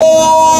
Oh!